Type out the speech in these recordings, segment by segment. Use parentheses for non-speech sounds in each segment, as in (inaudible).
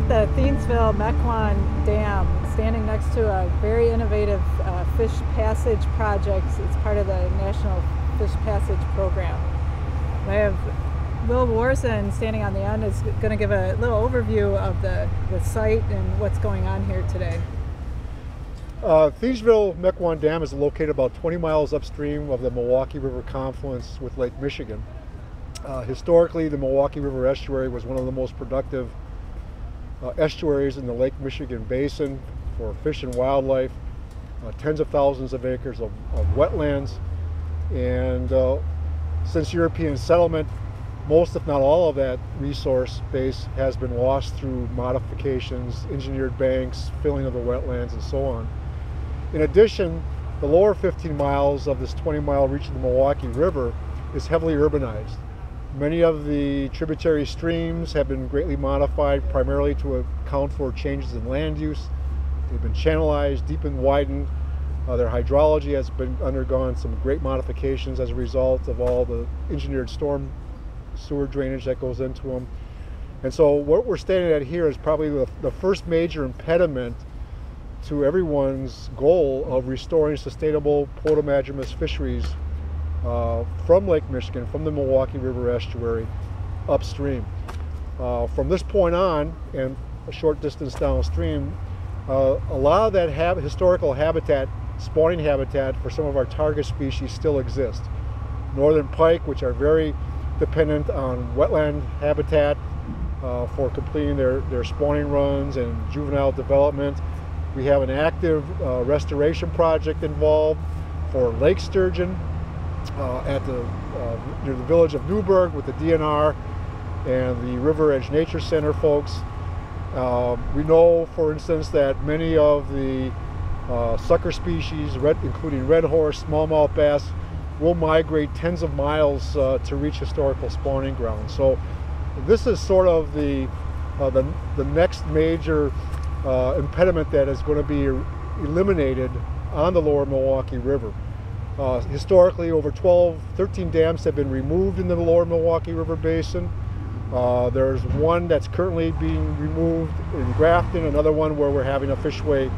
at the Thiensville Mequon Dam, standing next to a very innovative uh, fish passage project. It's part of the National Fish Passage Program. I have Will Wawrzyn standing on the end is going to give a little overview of the, the site and what's going on here today. Uh, Thiensville Mequon Dam is located about 20 miles upstream of the Milwaukee River confluence with Lake Michigan. Uh, historically, the Milwaukee River estuary was one of the most productive estuaries in the Lake Michigan basin for fish and wildlife, uh, tens of thousands of acres of, of wetlands. And uh, since European settlement, most, if not all, of that resource base has been lost through modifications, engineered banks, filling of the wetlands, and so on. In addition, the lower 15 miles of this 20 mile reach of the Milwaukee River is heavily urbanized. Many of the tributary streams have been greatly modified primarily to account for changes in land use. They've been channelized, deepened, widened. Uh, their hydrology has been undergone some great modifications as a result of all the engineered storm sewer drainage that goes into them. And so what we're standing at here is probably the, the first major impediment to everyone's goal of restoring sustainable potamodromous fisheries uh, from Lake Michigan, from the Milwaukee River estuary upstream. Uh, from this point on, and a short distance downstream, uh, a lot of that historical habitat, spawning habitat for some of our target species still exist. Northern pike, which are very dependent on wetland habitat uh, for completing their, their spawning runs and juvenile development. We have an active uh, restoration project involved for lake sturgeon, uh, at the uh, near the village of Newburg with the DNR and the Riveredge Nature Center folks. Uh, we know, for instance, that many of the uh, sucker species, red, including red horse, smallmouth bass, will migrate tens of miles uh, to reach historical spawning grounds. So this is sort of the, uh, the, the, next major impediment that is going to be eliminated on the lower Milwaukee River. Uh, historically, over 12, 13 dams have been removed in the lower Milwaukee River Basin. Uh, there's one that's currently being removed in Grafton, another one where we're having a fishway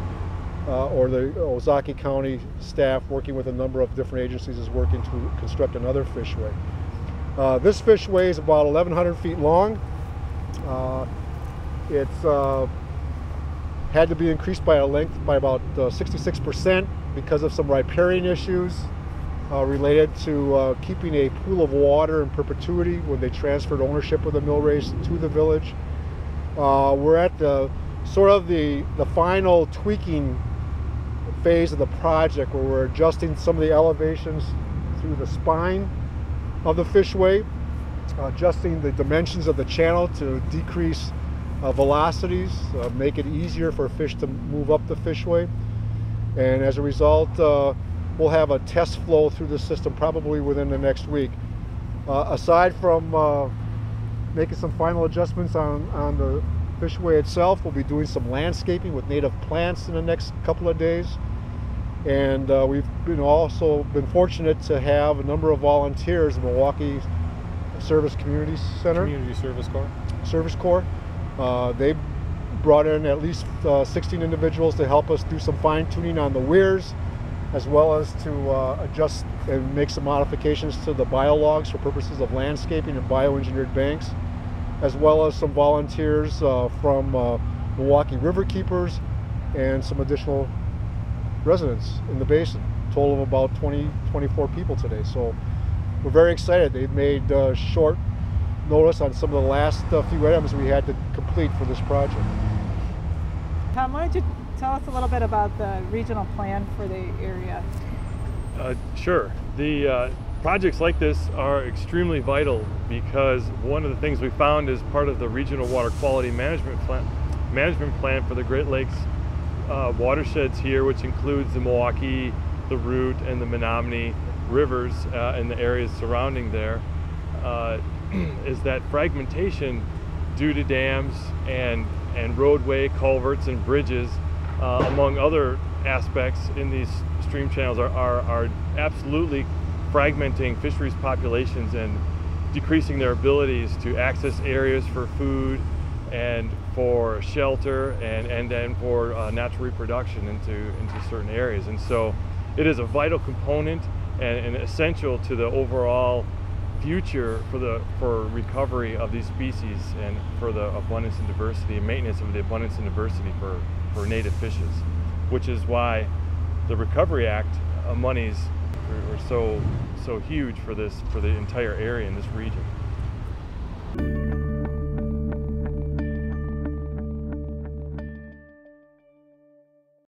uh, or the Ozaukee County staff working with a number of different agencies is working to construct another fishway. Uh, this fishway is about 1,100 feet long. Uh, it's uh, had to be increased by a length by about 66% because of some riparian issues uh, related to uh, keeping a pool of water in perpetuity when they transferred ownership of the mill race to the village. Uh, we're at the sort of the, the final tweaking phase of the project where we're adjusting some of the elevations through the spine of the fishway, adjusting the dimensions of the channel to decrease uh, velocities, uh, make it easier for fish to move up the fishway. And as a result, uh, we'll have a test flow through the system probably within the next week. Uh, aside from uh, making some final adjustments on, on the fishway itself, we'll be doing some landscaping with native plants in the next couple of days. And uh, we've been also been fortunate to have a number of volunteers in Milwaukee Service Community Center. Community Service Corps. Service Corps. Uh, they brought in at least uh, 16 individuals to help us do some fine tuning on the weirs, as well as to uh, adjust and make some modifications to the biologs for purposes of landscaping and bioengineered banks, as well as some volunteers uh, from uh, Milwaukee River Keepers and some additional residents in the basin. Total of about 20, 24 people today. So we're very excited. They've made short notice on some of the last few items we had to complete for this project. Tom, why don't you tell us a little bit about the regional plan for the area? Uh, sure. The uh, projects like this are extremely vital because one of the things we found as part of the regional water quality management plan, management plan for the Great Lakes uh, watersheds here, which includes the Milwaukee, the Root, and the Menomonee rivers uh, and the areas surrounding there, uh, (clears throat) is that fragmentation due to dams and and roadway culverts and bridges, uh, among other aspects in these stream channels, are, are, are absolutely fragmenting fisheries populations and decreasing their abilities to access areas for food and for shelter and, and then for uh, natural reproduction into, into certain areas. And so it is a vital component and, and essential to the overall future for the for recovery of these species and for the abundance and diversity and maintenance of the abundance and diversity for, for native fishes, which is why the Recovery Act uh, monies are, so so huge for this for the entire area in this region.